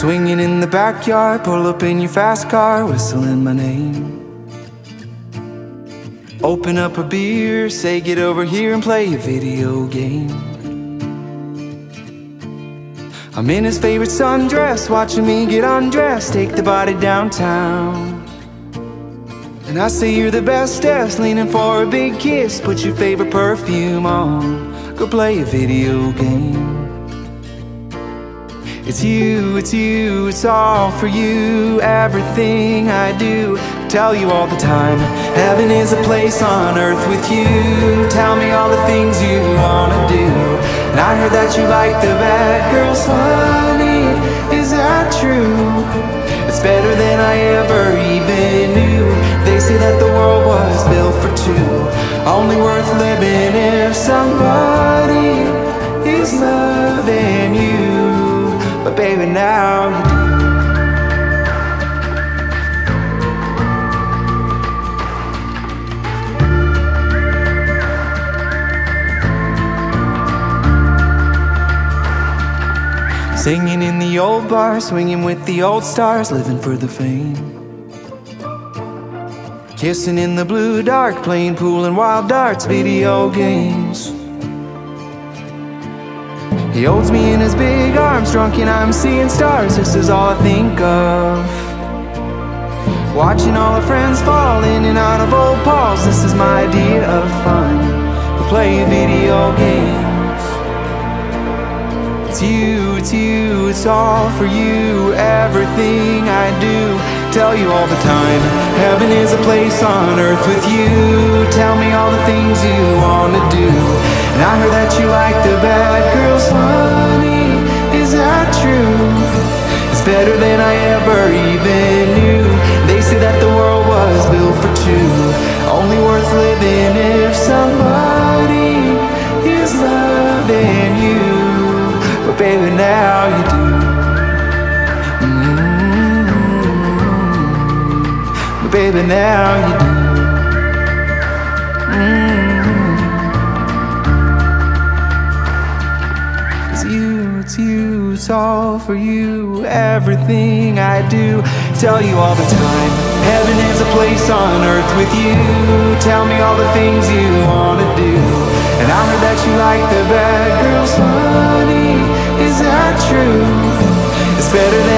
Swinging in the backyard, pull up in your fast car, whistling my name. Open up a beer, say get over here and play a video game. I'm in his favorite sundress, watching me get undressed, take the body downtown. And I say you're the bestest, leaning for a big kiss, put your favorite perfume on, go play a video game. It's you, it's you, it's all for you. Everything I do, tell you all the time. Heaven is a place on earth with you. Tell me all the things you wanna do. And I heard that you like the bad girls, honey. Is that true? It's better than I ever even knew. They say that the world was built for two. Only worth living if somebody is loving. But baby, now you do. Singing in the old bar, swinging with the old stars, living for the fame. Kissing in the blue dark, playing pool and wild darts, video games. He holds me in his big arms, drunk and I'm seeing stars. This is all I think of. Watching all our friends fall in and out of old Pauls. This is my idea of fun. We play video games. It's you, it's you, it's all for you. Everything I do, tell you all the time. Heaven is a place on earth with you. Tell me all the things you wanna do. And I heard that you like the bad It's better than I ever even knew. They say that the world was built for two. Only worth living if somebody is loving you. But baby, now you do. Mm-hmm. But baby, now you do. All for you. Everything I do, tell you all the time. Heaven is a place on earth with you. Tell me all the things you wanna do. And I heard that you like the bad girls, honey. Is that true? It's better